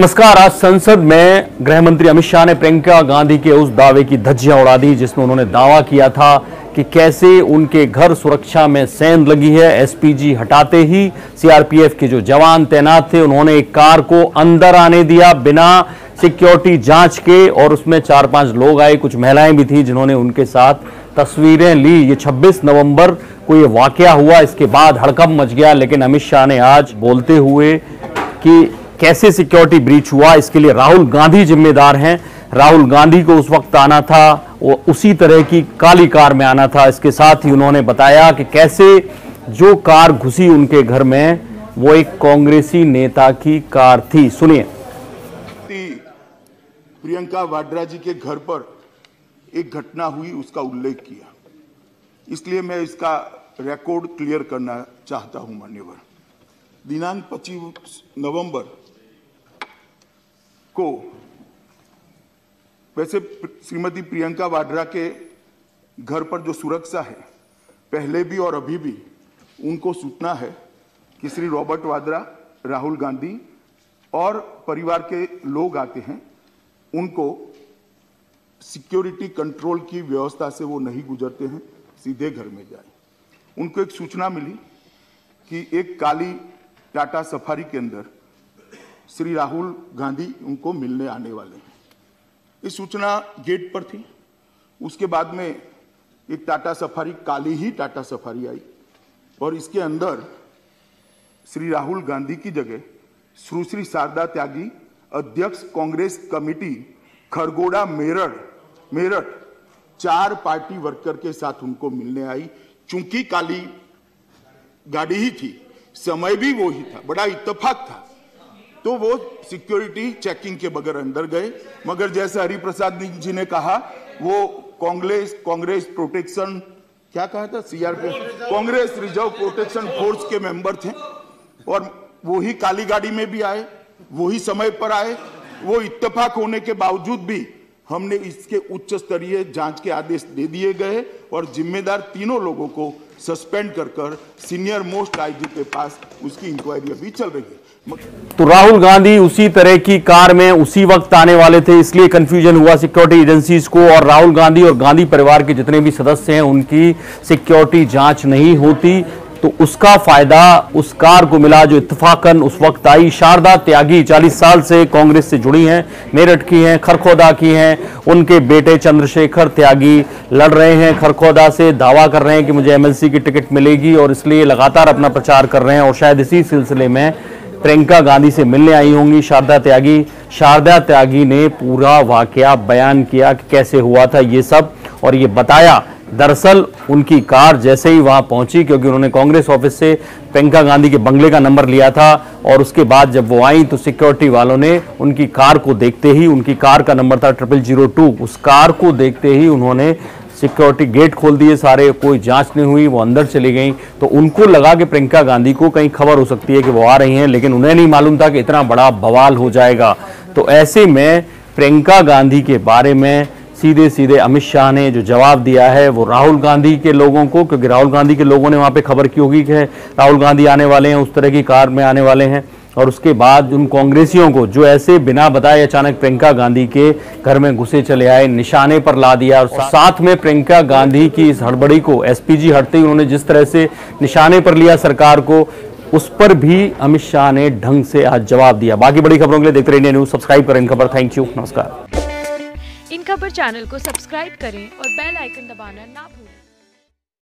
नमस्कार, आज संसद में गृह मंत्री अमित शाह ने प्रियंका गांधी के उस दावे की धज्जियाँ उड़ा दी, जिसमें उन्होंने दावा किया था कि कैसे उनके घर सुरक्षा में सेंध लगी है। एसपीजी हटाते ही सीआरपीएफ के जो जवान तैनात थे, उन्होंने एक कार को अंदर आने दिया बिना सिक्योरिटी जाँच के, और उसमें चार पाँच लोग आए, कुछ महिलाएँ भी थी, जिन्होंने उनके साथ तस्वीरें ली। ये 26 नवंबर को ये वाकया हुआ, इसके बाद हड़कम मच गया, लेकिन अमित शाह ने आज बोलते हुए कि कैसे सिक्योरिटी ब्रीच हुआ, इसके लिए राहुल गांधी जिम्मेदार हैं। राहुल गांधी को उस वक्त आना था, वो उसी तरह की काली कार में आना था। इसके साथ ही उन्होंने बताया कि कैसे जो कार घुसी उनके घर में, वो एक कांग्रेसी नेता की कार थी। सुनिए। प्रियंका वाड्रा जी के घर पर एक घटना हुई, उसका उल्लेख किया। इसलिए मैं इसका रिकॉर्ड क्लियर करना चाहता हूँ, मान्यवर। दिनांक 25 नवंबर को, वैसे श्रीमती प्रियंका वाड्रा के घर पर जो सुरक्षा है, पहले भी और अभी भी, उनको सूचना है कि श्री रॉबर्ट वाड्रा, राहुल गांधी और परिवार के लोग आते हैं, उनको सिक्योरिटी कंट्रोल की व्यवस्था से वो नहीं गुजरते हैं, सीधे घर में जाए। उनको एक सूचना मिली कि एक काली टाटा सफारी के अंदर श्री राहुल गांधी उनको मिलने आने वाले हैं। इस सूचना गेट पर थी। उसके बाद में एक टाटा सफारी, काली ही टाटा सफारी आई और इसके अंदर श्री राहुल गांधी की जगह सुश्री शारदा त्यागी, अध्यक्ष कांग्रेस कमेटी, खरगोड़ा, मेरठ मेरठ, चार पार्टी वर्कर के साथ उनको मिलने आई। चूँकि काली गाड़ी ही थी, समय भी वो ही था, बड़ा इत्तेफाक था। तो वो सिक्योरिटी चेकिंग के बगैर अंदर गए। मगर जैसे हरिप्रसाद जी ने कहा वो कांग्रेस कांग्रेस प्रोटेक्शन क्या कहा था? CRP Congress reserve protection force के मेंबर थे। और वो ही काली गाड़ी में भी आए वो ही समय पर आए वो इत्तेफाक होने के बावजूद भी हमने इसके उच्च स्तरीय जाँच के आदेश दे दिए गए। और जिम्मेदार तीनों लोगों को सस्पेंड कर कर सीनियर मोस्ट आईजी के पास उसकी इंक्वायरी अभी चल रही है। तो राहुल गांधी उसी तरह की कार में उसी वक्त आने वाले थे, इसलिए कंफ्यूजन हुआ सिक्योरिटी एजेंसीज को और राहुल गांधी और गांधी परिवार के जितने भी सदस्य हैं, उनकी सिक्योरिटी जाँच नहीं होती। तो उसका फ़ायदा, उस कार को मिला जो इतफाकन उस वक्त आई। शारदा त्यागी 40 साल से कांग्रेस से जुड़ी हैं, मेरठ की हैं, खरखोदा की हैं, उनके बेटे चंद्रशेखर त्यागी लड़ रहे हैं, खरखोदा से दावा कर रहे हैं कि मुझे एमएलसी की टिकट मिलेगी और इसलिए लगातार अपना प्रचार कर रहे हैं और शायद इसी सिलसिले में प्रियंका गांधी से मिलने आई होंगी शारदा त्यागी। शारदा त्यागी ने पूरा वाकया बयान किया कि कैसे हुआ था ये सब और ये बताया दरअसल उनकी कार जैसे ही वहाँ पहुँची, क्योंकि उन्होंने कांग्रेस ऑफ़िस से प्रियंका गांधी के बंगले का नंबर लिया था, और उसके बाद जब वो आई तो सिक्योरिटी वालों ने उनकी कार को देखते ही, उनकी कार का नंबर था ट्रिपल ज़ीरो टू, उस कार को देखते ही उन्होंने सिक्योरिटी गेट खोल दिए सारे, कोई जाँच नहीं हुई, वो अंदर चली गई। तो उनको लगा कि प्रियंका गांधी को कहीं खबर हो सकती है कि वो आ रही हैं, लेकिन उन्हें नहीं मालूम था कि इतना बड़ा बवाल हो जाएगा। तो ऐसे में प्रियंका गांधी के बारे में सीधे सीधे अमित शाह ने जो जवाब दिया है वो राहुल गांधी के लोगों को क्योंकि राहुल गांधी के लोगों ने वहाँ पे खबर की होगी कि राहुल गांधी आने वाले हैं उस तरह की कार में आने वाले हैं। और उसके बाद उन कांग्रेसियों को जो ऐसे बिना बताए अचानक प्रियंका गांधी के घर में घुसे चले आए निशाने पर ला दिया। और साथ में प्रियंका गांधी की इस हड़बड़ी को एसपीजी हटते ही उन्होंने जिस तरह से निशाने पर लिया सरकार को उस पर भी अमित शाह ने ढंग से आज जवाब दिया। बाकी बड़ी खबरों के लिए देखते रहिए न्यूज़ सब्सक्राइब करें खबर थैंक यू नमस्कार। इन खबर चैनल को सब्सक्राइब करें और बेल आइकन दबाना ना भूलें।